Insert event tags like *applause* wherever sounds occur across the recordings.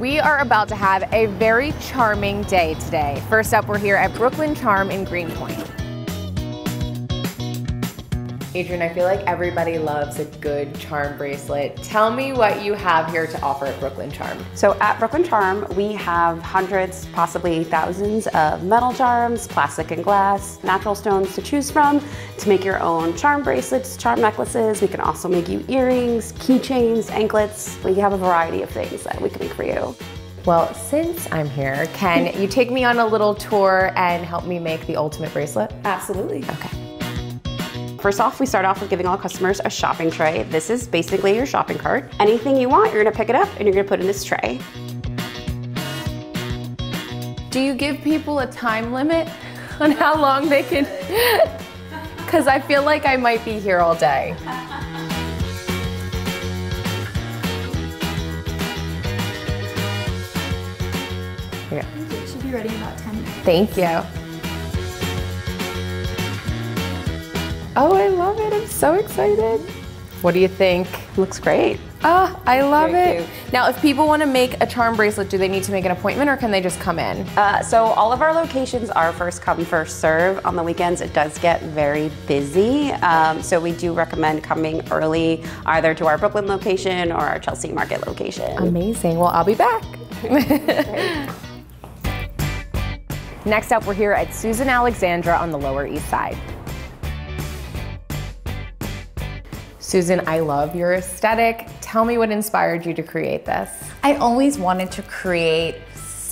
We are about to have a very charming day today. First up, we're here at Brooklyn Charm in Greenpoint. Adrienne, I feel like everybody loves a good charm bracelet. Tell me what you have here to offer at Brooklyn Charm. So at Brooklyn Charm, we have hundreds, possibly thousands of metal charms, plastic and glass, natural stones to choose from to make your own charm bracelets, charm necklaces. We can also make you earrings, keychains, anklets. We have a variety of things that we can make for you. Well, since I'm here, can you take me on a little tour and help me make the ultimate bracelet? Absolutely. Okay. First off, we start off with giving all customers a shopping tray. This is basically your shopping cart. Anything you want, you're gonna pick it up and you're gonna put in this tray. Do you give people a time limit *laughs* on how long they can? *laughs* Because I feel like I might be here all day. Here. It should be ready in about 10 minutes. Thank you. Oh, I love it. I'm so excited. What do you think? Looks great. Oh, I love Very it. Now, if people want to make a charm bracelet, do they need to make an appointment or can they just come in? Uh, so all of our locations are first come, first serve. On the weekends, it does get very busy. Um, so we do recommend coming early, either to our Brooklyn location or our Chelsea Market location. Amazing. Well, I'll be back. *laughs* Next up, we're here at Susan Alexandra on the Lower East Side. Susan, I love your aesthetic. Tell me what inspired you to create this. I always wanted to create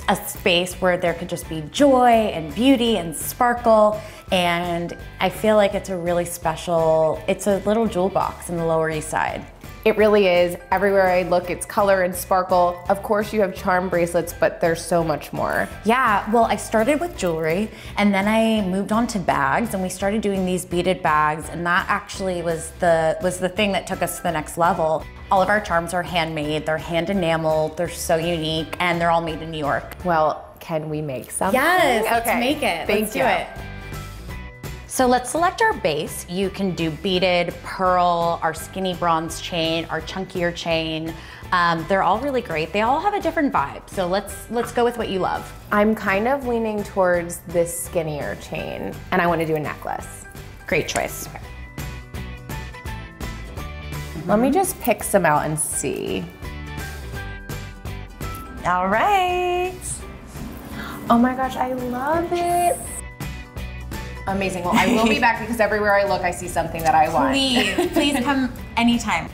a space where there could just be joy and beauty and sparkle. And I feel like it's a really special, it's a little jewel box in the Lower East Side. It really is. Everywhere I look, it's color and sparkle. Of course, you have charm bracelets, but there's so much more. Yeah, well, I started with jewelry and then I moved on to bags and we started doing these beaded bags and that actually was the was the thing that took us to the next level. All of our charms are handmade, they're hand enameled, they're so unique and they're all made in New York. Well, can we make something? Yes, okay. let's make it. Thank let's do it. So let's select our base. You can do beaded, pearl, our skinny bronze chain, our chunkier chain. Um, they're all really great. They all have a different vibe. So let's let's go with what you love. I'm kind of leaning towards this skinnier chain, and I want to do a necklace. Great choice. Let me just pick some out and see. All right. Oh my gosh, I love it. Amazing. Well, I will be *laughs* back because everywhere I look, I see something that I want. Please, please come anytime.